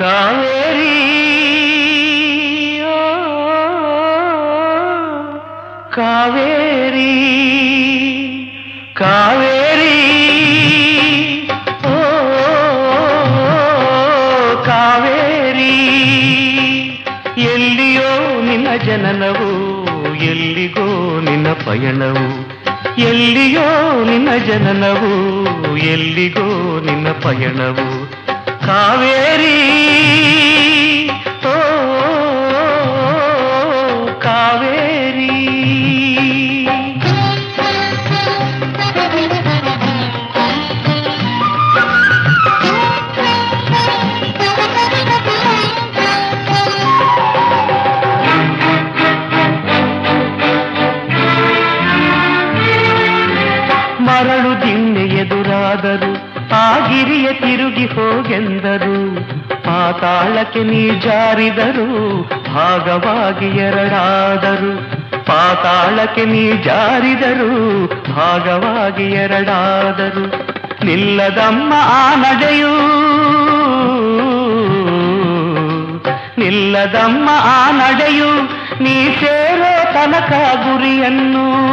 ಕಾವೇರಿ? ಕಾವೇರಿ ಕಾವೇರಿ. ಓ, ಕಾವೇರಿ. ಎಲ್ಲಿಯೋ ನಿನ್ನ ಜನನವು, ಎಲ್ಲಿಗೋ ನಿನ್ನ ಪಯಣವು. ಎಲ್ಲಿಯೋ ನಿನ್ನ ಜನನವು, ಎಲ್ಲಿಗೋ ನಿನ್ನ ಪಯಣವು. ಕಾವೇರಿ. ಎದುರಾದರು ಆ ಗಿರಿಯ ತಿರುಗಿ ಹೋಗೆಂದರು ಪಾತಾಳಕ್ಕೆ ನೀ ಜಾರಿದರು, ಭಾಗವಾಗಿ ಎರಡಾದರು. ಪಾತಾಳಕ್ಕೆ ನೀ ಜಾರಿದರು, ಭಾಗವಾಗಿ ಎರಡಾದರು. ನಿಲ್ಲದಮ್ಮ ಆ ನಡೆಯೂ ನಿಲ್ಲದಮ್ಮ ಆ ನಡೆಯು ನೀ ಸೇರೋ ತನಕ ಗುರಿಯನ್ನು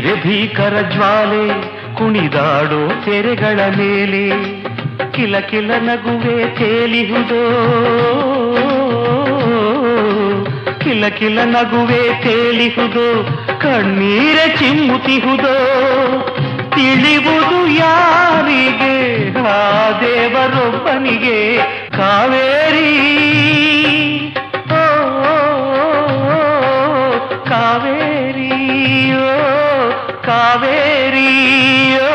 ಎದೆಯಲ್ಲಿರೆ ಭೀಕರ ಜ್ವಾಲೆ, ಕುಣಿದಾಡೋ ತೆರೆಗಳ ಮೇಲೆ, ಕಿಲ ಕಿಲ ನಗುವೆ ತೇಲಿಹುದೋ. ಕಿಲ ಕಿಲ ನಗುವೆ ತೇಲಿಹುದೋ, ಕಣ್ಣೀರ ಚಿಮ್ಮುತಿಹುದೋ. ತಿಳಿವುದು ಯಾರಿಗೆ, ಆ ದೇವರೊಬ್ಬನಿಗೆ ಕಾವೇರಿ. ಕಾವೇರಿ ಓ காவேரியோ